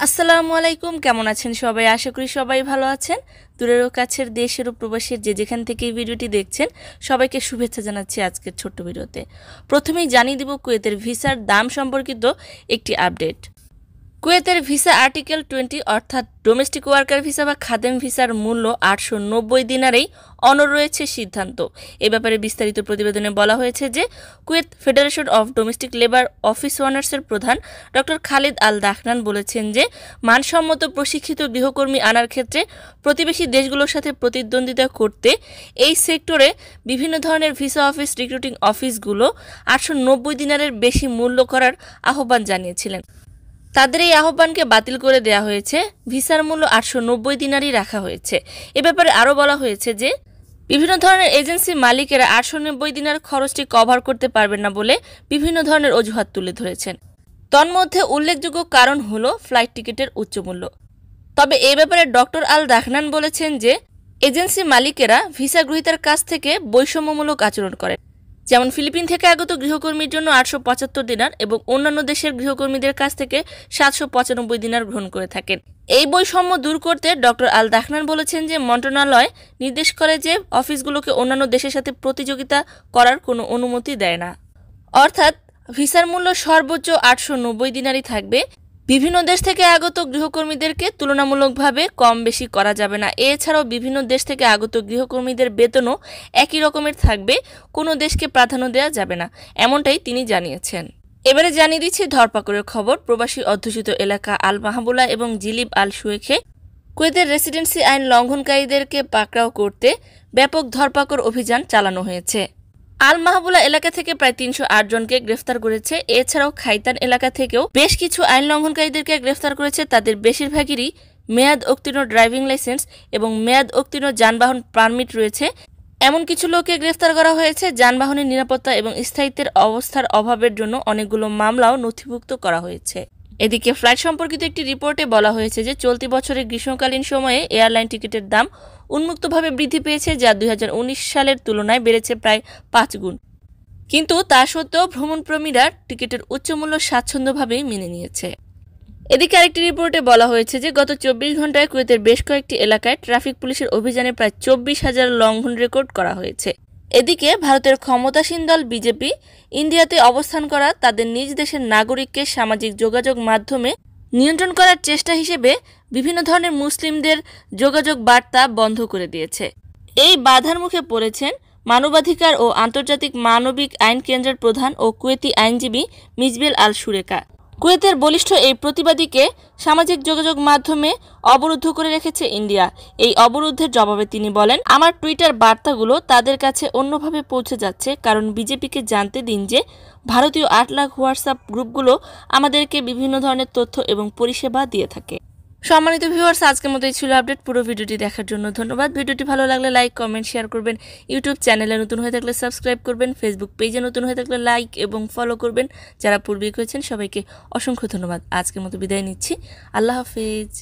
আসসালামু আলাইকুম, কেমন আছেন সবাই? আশা করি সবাই ভালো আছেন। দূরের ও কাছের দেশের ও প্রবাসের যে যেখান থেকে এই ভিডিওটি দেখছেন, সবাইকে শুভেচ্ছা জানাচ্ছি আজকের ছোট্ট ভিডিওতে। প্রথমেই জানিয়ে দিব কুয়েতের ভিসার দাম সম্পর্কিত একটি আপডেট। কুয়েতের ভিসা আর্টিকেল টোয়েন্টি অর্থাৎ ডোমেস্টিক ওয়ার্কার ভিসা বা খাদেম ভিসার মূল্য আটশো নব্বই দিনারেই অনর রয়েছে সিদ্ধান্ত। এ ব্যাপারে বিস্তারিত প্রতিবেদনে বলা হয়েছে যে, Kuwait federation of domestic labour office ওয়ানার্সের প্রধান ডক্টর খালিদ আল দাহনান বলেছেন যে, মানসম্মত প্রশিক্ষিত গৃহকর্মী আনার ক্ষেত্রে প্রতিবেশী দেশগুলোর সাথে প্রতিদ্বন্দ্বিতা করতে এই সেক্টরে বিভিন্ন ধরনের ভিসা অফিস, রিক্রুটিং অফিসগুলো আটশো নব্বই দিনারের বেশি মূল্য করার আহ্বান জানিয়েছিলেন। তাদের এই আহ্বানকে বাতিল করে দেয়া হয়েছে। ভিসার মূল্য আটশো নব্বই দিনারই রাখা হয়েছে। এ ব্যাপারে আরও বলা হয়েছে যে, বিভিন্ন ধরনের এজেন্সি মালিকেরা আটশো নব্বই দিনার খরচটি কভার করতে পারবেন না বলে বিভিন্ন ধরনের অজুহাত তুলে ধরেছেন। তন্মধ্যে উল্লেখযোগ্য কারণ হল ফ্লাইট টিকিটের উচ্চ মূল্য। তবে এ ব্যাপারে ডক্টর আল দাহনান বলেছেন যে, এজেন্সি মালিকেরা ভিসা গ্রহীতার কাছ থেকে বৈষম্যমূলক আচরণ করেন। যেমন ফিলিপিন থেকে আগত গৃহকর্মীর জন্য আটশো পঁচাত্তর দিনার এবং অন্যান্য দেশের গৃহকর্মীদের কাছ থেকে সাতশো পঁচানব্বই দিনার গ্রহণ করে থাকেন। এই বৈষম্য দূর করতে ডক্টর আল দাহনান বলেছেন যে, মন্ত্রণালয় নির্দেশ করে যে, অফিসগুলোকে অন্যান্য দেশের সাথে প্রতিযোগিতা করার কোনো অনুমতি দেয় না। অর্থাৎ, ভিসার মূল্য সর্বোচ্চ আটশো নব্বই দিনারই থাকবে। বিভিন্ন দেশ থেকে আগত গৃহকর্মীদেরকে তুলনামূলকভাবে কম বেশি করা যাবে না। এছাড়াও বিভিন্ন দেশ থেকে আগত গৃহকর্মীদের বেতনও একই রকমের থাকবে, কোনো দেশকে প্রাধান্য দেওয়া যাবে না, এমনটাই তিনি জানিয়েছেন। এবারে জানিয়ে দিচ্ছি ধরপাকড়ের খবর। প্রবাসী অধ্যুষিত এলাকা আল মাহাবুলা এবং জিলিব আল সুয়েখে কুয়েতের রেসিডেন্সি আইন লঙ্ঘনকারীদেরকে পাকড়াও করতে ব্যাপক ধরপাকড় অভিযান চালানো হয়েছে। আল মাহবুলা এলাকা থেকে প্রায় তিনশো আট জনকে গ্রেফতার করেছে। এছাড়াও খাইতান এলাকা থেকেও বেশ কিছু আইন লঙ্ঘনকারীদেরকে গ্রেফতার করেছে। তাদের বেশিরভাগেরই মেয়াদ উত্তীর্ণ ড্রাইভিং লাইসেন্স এবং মেয়াদ উত্তীর্ণ যানবাহন পারমিট রয়েছে। এমন কিছু লোককে গ্রেফতার করা হয়েছে। যানবাহনের নিরাপত্তা এবং স্থায়িত্বের অবস্থার অভাবের জন্য অনেকগুলো মামলাও নথিভুক্ত করা হয়েছে। এদিকে ফ্লাইট সম্পর্কিত একটি রিপোর্টে বলা হয়েছে যে চলতি বছরের গ্রীষ্মকালীন সময়ে এয়ারলাইন টিকিটের দাম উন্মুক্তভাবে বৃদ্ধি পেয়েছে, যা দুই হাজার উনিশ সালের তুলনায় বেড়েছে প্রায় পাঁচ গুণ। কিন্তু তা সত্ত্বেও ভ্রমণপ্রেমীরা টিকিটের উচ্চমূল্য স্বাচ্ছন্দ্যভাবেই মেনে নিয়েছে। এদিকে আরেকটি রিপোর্টে বলা হয়েছে যে গত চব্বিশ ঘন্টায় কুয়েতের বেশ কয়েকটি এলাকায় ট্রাফিক পুলিশের অভিযানে প্রায় চব্বিশ হাজার লঙ্ঘন রেকর্ড করা হয়েছে। এদিকে ভারতের ক্ষমতাসীন দল বিজেপি ইন্ডিয়াতে অবস্থান করা তাদের নিজ দেশের নাগরিককে সামাজিক যোগাযোগ মাধ্যমে নিয়ন্ত্রণ করার চেষ্টা হিসেবে বিভিন্ন ধরনের মুসলিমদের যোগাযোগ বার্তা বন্ধ করে দিয়েছে। এই বাধার মুখে পড়েছেন মানবাধিকার ও আন্তর্জাতিক মানবিক আইন কেন্দ্রের প্রধান ও কুয়েতি আইনজীবী মিজবেল আল সুরেকা। কুয়েতের বলিষ্ঠ এই প্রতিবাদীকে সামাজিক যোগাযোগ মাধ্যমে অবরুদ্ধ করে রেখেছে ইন্ডিয়া। এই অবরুদ্ধের জবাবে তিনি বলেন, আমার টুইটার বার্তাগুলো তাদের কাছে অন্যভাবে পৌঁছে যাচ্ছে, কারণ বিজেপিকে জানতে দিন যে ভারতীয় আট লাখ হোয়াটসঅ্যাপ গ্রুপগুলো আমাদেরকে বিভিন্ন ধরনের তথ্য এবং পরিষেবা দিয়ে থাকে। সম্মানিত ভিউয়ার্স আজকের মতোই ছিল আপডেট পুরো ভিডিওটি দেখার জন্য ধন্যবাদ। ভিডিওটি ভালো লাগলে লাইক কমেন্ট শেয়ার করবেন। ইউটিউব চ্যানেলে নতুন হয়ে থাকলে সাবস্ক্রাইব করবেন। ফেসবুক পেজে নতুন হয়ে থাকলে লাইক এবং ফলো করবেন। যারা পূর্বেই করেছেন, সবাইকে অসংখ্য ধন্যবাদ। আজকের মতো বিদায় নিচ্ছি। আল্লাহ হাফেজ।